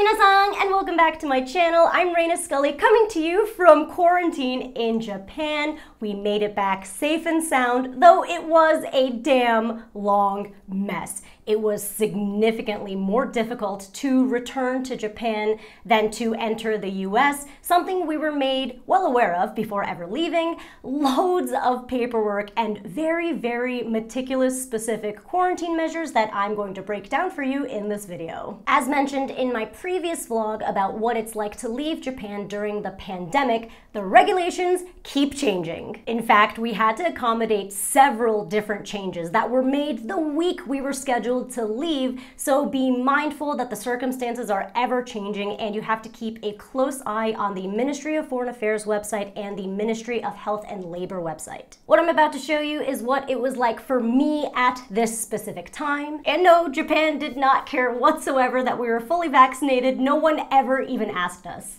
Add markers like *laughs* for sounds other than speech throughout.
Minasan, and welcome back to my channel. I'm Reina Scully coming to you from quarantine in Japan. We made it back safe and sound, though it was a damn long mess. It was significantly more difficult to return to Japan than to enter the US, something we were made well aware of before ever leaving. Loads of paperwork and very, very meticulous specific quarantine measures that I'm going to break down for you in this video. As mentioned in my previous vlog about what it's like to leave Japan during the pandemic, the regulations keep changing. In fact, we had to accommodate several different changes that were made the week we were scheduled to leave, so be mindful that the circumstances are ever changing and you have to keep a close eye on the Ministry of Foreign Affairs website and the Ministry of Health and Labor website. What I'm about to show you is what it was like for me at this specific time. And no, Japan did not care whatsoever that we were fully vaccinated. No one ever even asked us.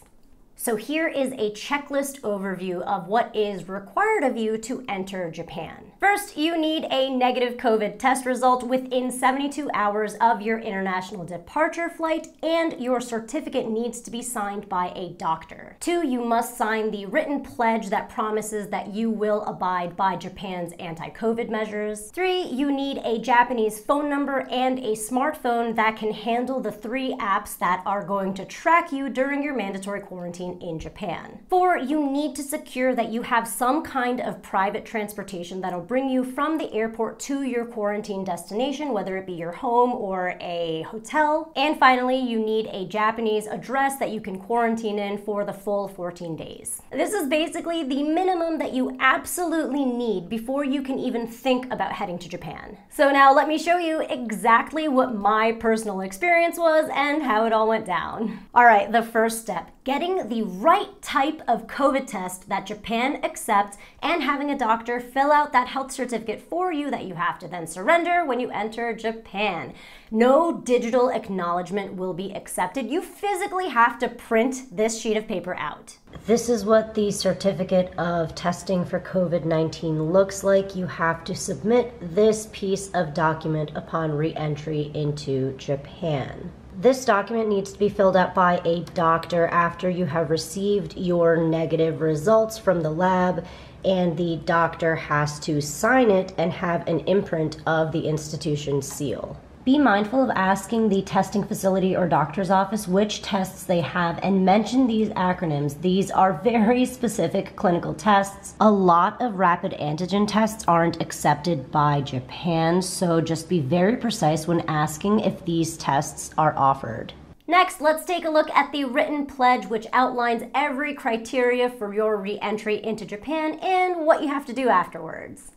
So here is a checklist overview of what is required of you to enter Japan. First, you need a negative COVID test result within 72 hours of your international departure flight, and your certificate needs to be signed by a doctor. Two, you must sign the written pledge that promises that you will abide by Japan's anti-COVID measures. Three, you need a Japanese phone number and a smartphone that can handle the three apps that are going to track you during your mandatory quarantine in Japan. Four, you need to secure that you have some kind of private transportation that'll bring you from the airport to your quarantine destination, whether it be your home or a hotel. And finally, you need a Japanese address that you can quarantine in for the full 14 days. This is basically the minimum that you absolutely need before you can even think about heading to Japan. So now let me show you exactly what my personal experience was and how it all went down. All right, the first step, getting the right type of COVID test that Japan accepts and having a doctor fill out that health certificate for you that you have to then surrender when you enter Japan. No digital acknowledgement will be accepted. You physically have to print this sheet of paper out. This is what the certificate of testing for COVID 19 looks like. You have to submit this piece of document upon re entry into Japan. This document needs to be filled out by a doctor after you have received your negative results from the lab and the doctor has to sign it and have an imprint of the institution's seal. Be mindful of asking the testing facility or doctor's office which tests they have and mention these acronyms. These are very *laughs* specific clinical tests. A lot of rapid antigen tests aren't accepted by Japan, so just be very precise when asking if these tests are offered. Next, let's take a look at the written pledge, which outlines every criteria for your re entry into Japan and what you have to do afterwards.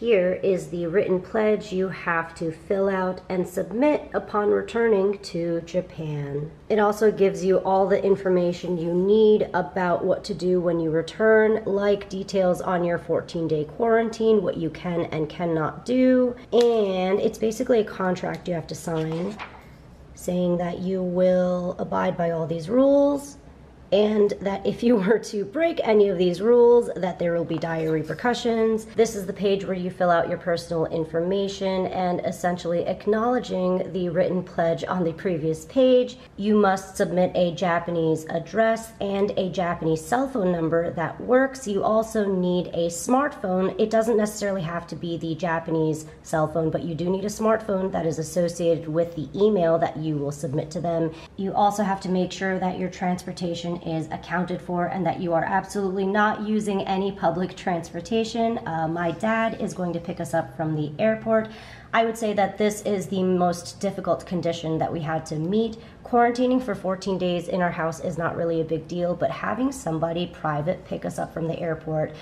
Here is the written pledge you have to fill out and submit upon returning to Japan. It also gives you all the information you need about what to do when you return, like details on your 14 day quarantine, what you can and cannot do, and it's basically a contract you have to sign saying that you will abide by all these rules and that if you were to break any of these rules that there will be dire repercussions. This is the page where you fill out your personal information and essentially acknowledging the written pledge on the previous page. You must submit a Japanese address and a Japanese cell phone number that works. You also need a smartphone. It doesn't necessarily have to be the Japanese cell phone, but you do need a smartphone that is associated with the email that you will submit to them. You also have to make sure that your transportation is accounted for and that you are absolutely not using any public transportation. Uh, my dad is going to pick us up from the airport. I would say that this is the most difficult condition that we had to meet. Quarantining for 14 days in our house is not really a big deal, but having somebody private pick us up from the airport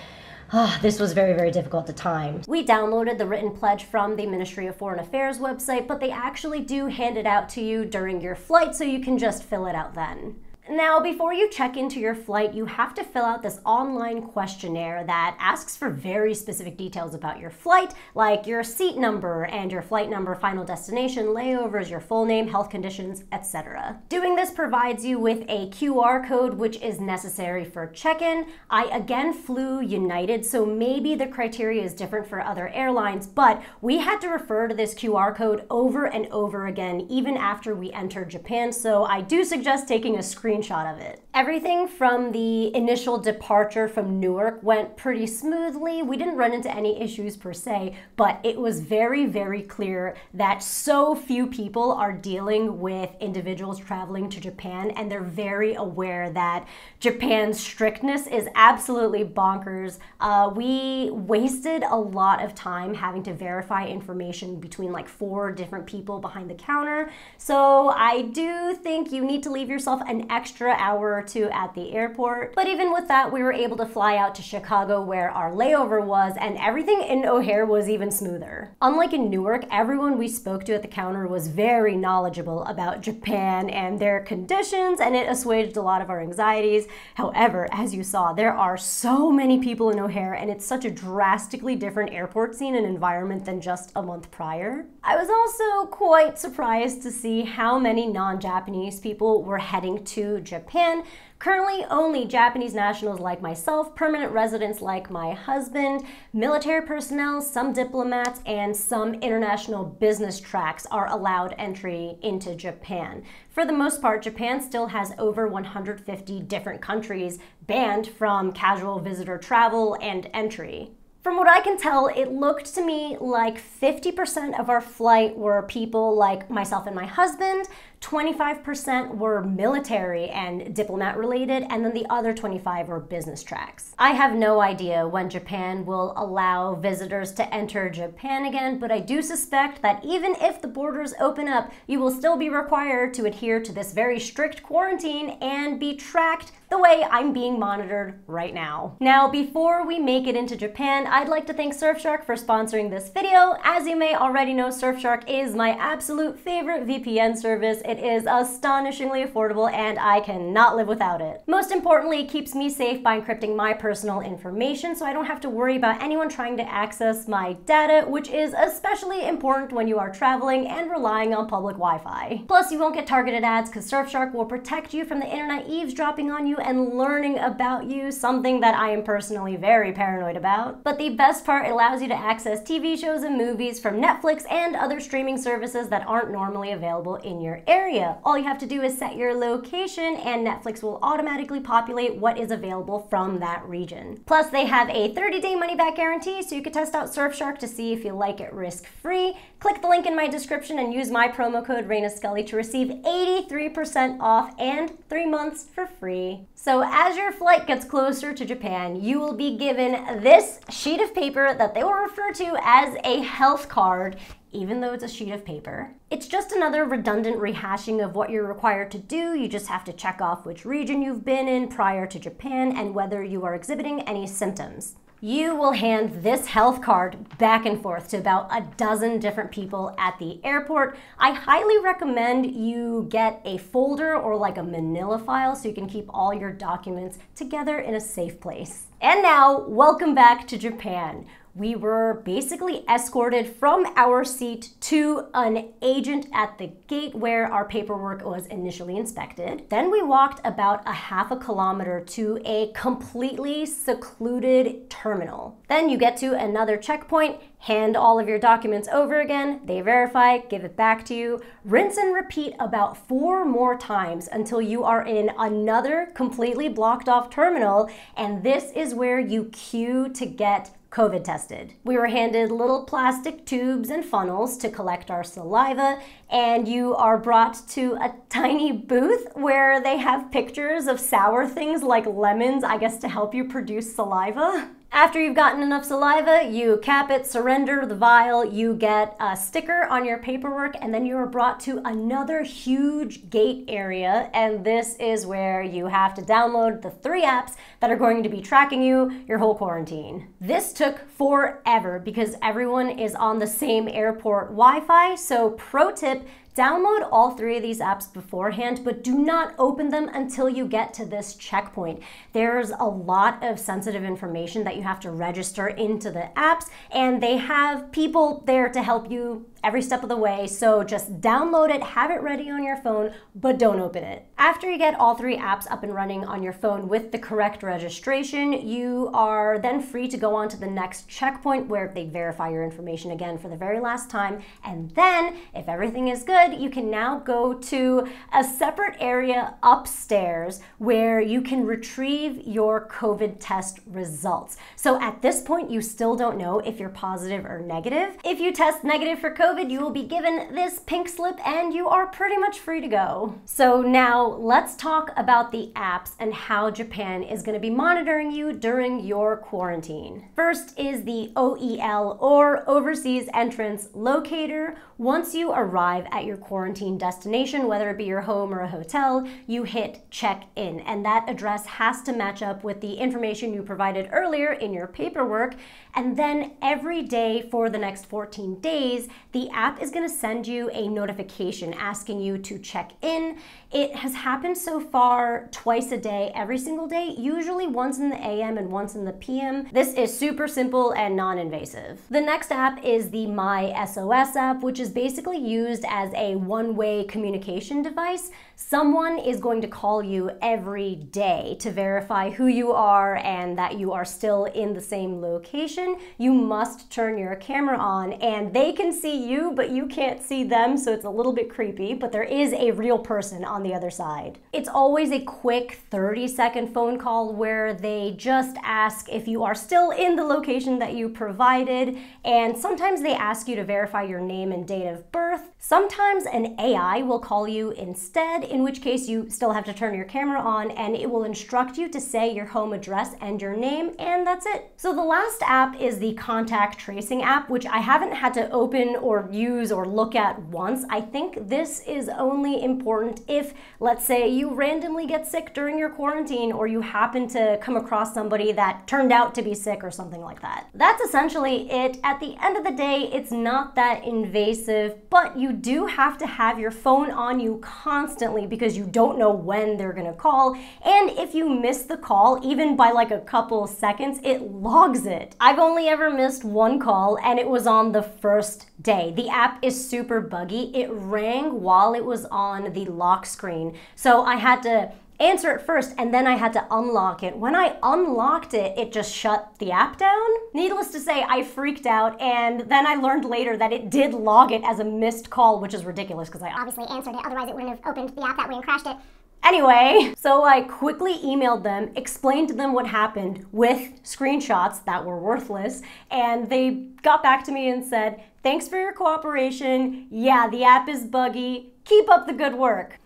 Oh, this was very, very difficult to time. We downloaded the written pledge from the Ministry of Foreign Affairs website, but they actually do hand it out to you during your flight, so you can just fill it out then. Now, before you check into your flight, you have to fill out this online questionnaire that asks for very specific details about your flight, like your seat number and your flight number, final destination, layovers, your full name, health conditions, etc. Doing this provides you with a QR code, which is necessary for check-in. I again flew United, so maybe the criteria is different for other airlines, but we had to refer to this QR code over and over again, even after we entered Japan, so I do suggest taking a screen screenshot of it. Everything from the initial departure from Newark went pretty smoothly. We didn't run into any issues per se, but it was very, very clear that so few people are dealing with individuals traveling to Japan, and they're very aware that Japan's strictness is absolutely bonkers. Uh, we wasted a lot of time having to verify information between like four different people behind the counter. So I do think you need to leave yourself an extra extra hour or two at the airport. But even with that, we were able to fly out to Chicago where our layover was, and everything in O'Hare was even smoother. Unlike in Newark, everyone we spoke to at the counter was very knowledgeable about Japan and their conditions, and it assuaged a lot of our anxieties. However, as you saw, there are so many people in O'Hare, and it's such a drastically different airport scene and environment than just a month prior. I was also quite surprised to see how many non Japanese people were heading Japan. Currently, only Japanese nationals like myself, permanent residents like my husband, military personnel, some diplomats, and some international business tracks are allowed entry into Japan. For the most part, Japan still has over 150 different countries banned from casual visitor travel and entry. From what I can tell, it looked to me like 50% of our flight were people like myself and my husband, 25% were military and diplomat related, and then the other 25 were business tracks. I have no idea when Japan will allow visitors to enter Japan again, but I do suspect that even if the borders open up, you will still be required to adhere to this very strict quarantine and be tracked the way I'm being monitored right now. Now, before we make it into Japan, I'd like to thank Surfshark for sponsoring this video. As you may already know, Surfshark is my absolute favorite VPN service. It is astonishingly affordable and I cannot live without it. Most importantly, it keeps me safe by encrypting my personal information so I don't have to worry about anyone trying to access my data, which is especially important when you are traveling and relying on public Wi-Fi. Plus, you won't get targeted ads because Surfshark will protect you from the internet eavesdropping on you and learning about you, something that I am personally very paranoid about. But the best part, it allows you to access TV shows and movies from Netflix and other streaming services that aren't normally available in your area area. All you have to do is set your location and Netflix will automatically populate what is available from that region. Plus, they have a 30-day money-back guarantee, so you can test out Surfshark to see if you like it risk-free. Click the link in my description and use my promo code Reina Scully to receive 83% off and three months for free. So as your flight gets closer to Japan, you will be given this sheet of paper that they will refer to as a health card even though it's a sheet of paper. It's just another redundant rehashing of what you're required to do. You just have to check off which region you've been in prior to Japan and whether you are exhibiting any symptoms. You will hand this health card back and forth to about a dozen different people at the airport. I highly recommend you get a folder or like a manila file so you can keep all your documents together in a safe place. And now, welcome back to Japan we were basically escorted from our seat to an agent at the gate where our paperwork was initially inspected. Then we walked about a half a kilometer to a completely secluded terminal. Then you get to another checkpoint, hand all of your documents over again, they verify, give it back to you, rinse and repeat about four more times until you are in another completely blocked off terminal, and this is where you queue to get COVID tested. We were handed little plastic tubes and funnels to collect our saliva, and you are brought to a tiny booth where they have pictures of sour things like lemons, I guess to help you produce saliva. *laughs* After you've gotten enough saliva, you cap it, surrender the vial, you get a sticker on your paperwork, and then you are brought to another huge gate area. And this is where you have to download the three apps that are going to be tracking you your whole quarantine. This took forever because everyone is on the same airport Wi Fi. So, pro tip Download all three of these apps beforehand, but do not open them until you get to this checkpoint. There's a lot of sensitive information that you have to register into the apps, and they have people there to help you every step of the way. So just download it, have it ready on your phone, but don't open it. After you get all three apps up and running on your phone with the correct registration, you are then free to go on to the next checkpoint where they verify your information again for the very last time. And then, if everything is good, you can now go to a separate area upstairs where you can retrieve your COVID test results. So at this point, you still don't know if you're positive or negative. If you test negative for COVID, COVID, you will be given this pink slip and you are pretty much free to go. So now let's talk about the apps and how Japan is going to be monitoring you during your quarantine. First is the OEL or Overseas Entrance Locator. Once you arrive at your quarantine destination, whether it be your home or a hotel, you hit check in and that address has to match up with the information you provided earlier in your paperwork. And then every day for the next 14 days, the app is going to send you a notification asking you to check in. It has happened so far twice a day, every single day, usually once in the AM and once in the PM. This is super simple and non-invasive. The next app is the My SOS app, which is basically used as a one-way communication device. Someone is going to call you every day to verify who you are and that you are still in the same location. You must turn your camera on and they can see you, but you can't see them, so it's a little bit creepy, but there is a real person on the other side. It's always a quick 30 second phone call where they just ask if you are still in the location that you provided, and sometimes they ask you to verify your name and date of birth. Sometimes an AI will call you instead, in which case you still have to turn your camera on and it will instruct you to say your home address and your name, and that's it. So the last app is the contact tracing app, which I haven't had to open or use or look at once. I think this is only important if, let's say, you randomly get sick during your quarantine or you happen to come across somebody that turned out to be sick or something like that. That's essentially it. At the end of the day, it's not that invasive, but you do have to have your phone on you constantly because you don't know when they're gonna call. And if you miss the call, even by like a couple seconds, it logs it. I've only ever missed one call and it was on the first day. The app is super buggy. It rang while it was on the lock screen. So I had to answer it first and then I had to unlock it. When I unlocked it, it just shut the app down. Needless to say, I freaked out and then I learned later that it did log it as a missed call, which is ridiculous because I obviously answered it, otherwise it wouldn't have opened the app that way and crashed it. Anyway, so I quickly emailed them, explained to them what happened with screenshots that were worthless, and they got back to me and said, Thanks for your cooperation. Yeah, the app is buggy. Keep up the good work.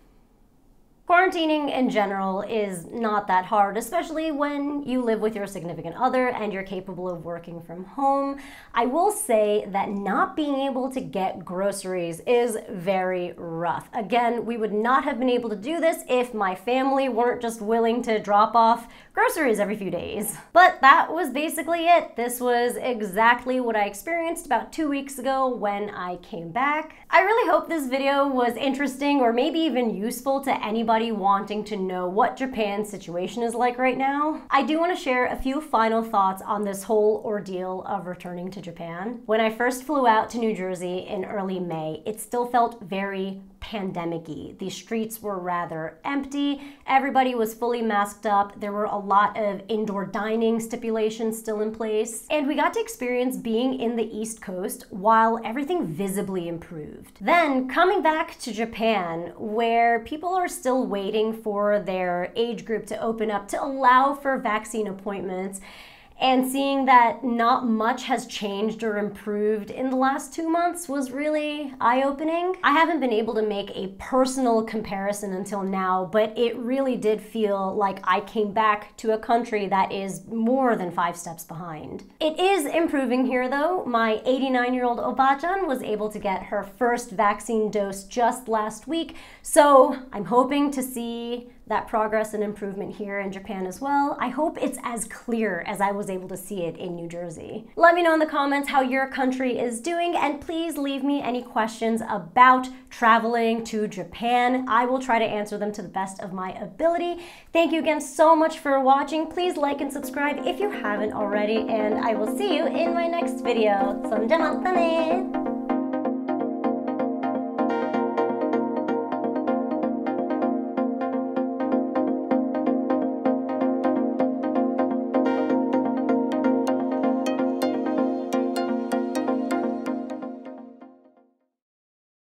Quarantining in general is not that hard, especially when you live with your significant other and you're capable of working from home. I will say that not being able to get groceries is very rough. Again, we would not have been able to do this if my family weren't just willing to drop off groceries every few days. But that was basically it. This was exactly what I experienced about two weeks ago when I came back. I really hope this video was interesting or maybe even useful to anybody wanting to know what Japan's situation is like right now. I do want to share a few final thoughts on this whole ordeal of returning to Japan. When I first flew out to New Jersey in early May, it still felt very pandemic-y. The streets were rather empty. Everybody was fully masked up. There were a lot of indoor dining stipulations still in place. And we got to experience being in the East Coast while everything visibly improved. Then coming back to Japan, where people are still waiting for their age group to open up to allow for vaccine appointments, and seeing that not much has changed or improved in the last two months was really eye opening. I haven't been able to make a personal comparison until now, but it really did feel like I came back to a country that is more than five steps behind. It is improving here though. My 89 year old Obachan was able to get her first vaccine dose just last week, so I'm hoping to see that progress and improvement here in Japan as well. I hope it's as clear as I was able to see it in New Jersey. Let me know in the comments how your country is doing and please leave me any questions about traveling to Japan. I will try to answer them to the best of my ability. Thank you again so much for watching. Please like and subscribe if you haven't already and I will see you in my next video. そんじゃまたね